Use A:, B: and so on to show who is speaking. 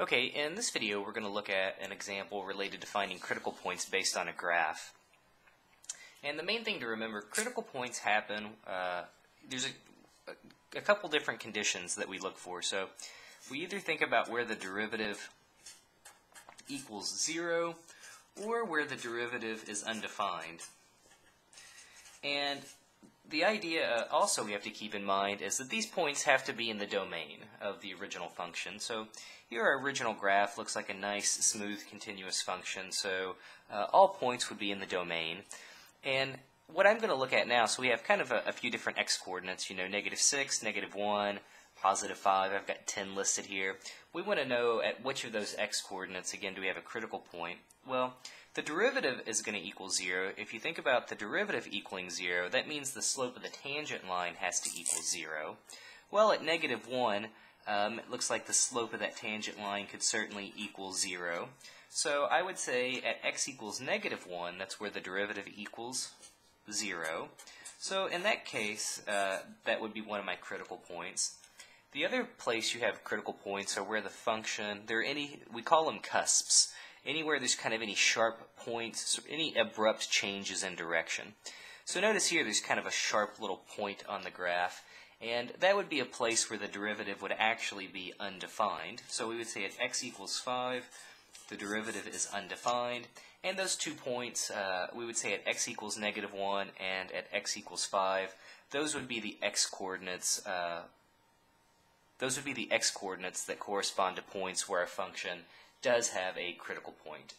A: Okay, in this video we're going to look at an example related to finding critical points based on a graph. And the main thing to remember, critical points happen, uh, there's a, a couple different conditions that we look for. So we either think about where the derivative equals 0 or where the derivative is undefined. And the idea uh, also we have to keep in mind is that these points have to be in the domain of the original function. So here our original graph looks like a nice, smooth, continuous function. So uh, all points would be in the domain. And what I'm going to look at now, so we have kind of a, a few different x-coordinates, you know, negative 6, negative 1, positive 5. I've got 10 listed here. We want to know at which of those x-coordinates, again, do we have a critical point? Well, the derivative is going to equal 0. If you think about the derivative equaling 0, that means the slope of the tangent line has to equal 0. Well, at negative 1, um, it looks like the slope of that tangent line could certainly equal 0. So I would say at x equals negative 1, that's where the derivative equals 0. So in that case, uh, that would be one of my critical points. The other place you have critical points are where the function, there are any, we call them cusps anywhere there's kind of any sharp points, any abrupt changes in direction. So notice here there's kind of a sharp little point on the graph, and that would be a place where the derivative would actually be undefined. So we would say at x equals 5, the derivative is undefined, and those two points, uh, we would say at x equals negative 1 and at x equals 5, those would be the x-coordinates uh, those would be the x-coordinates that correspond to points where a function does have a critical point.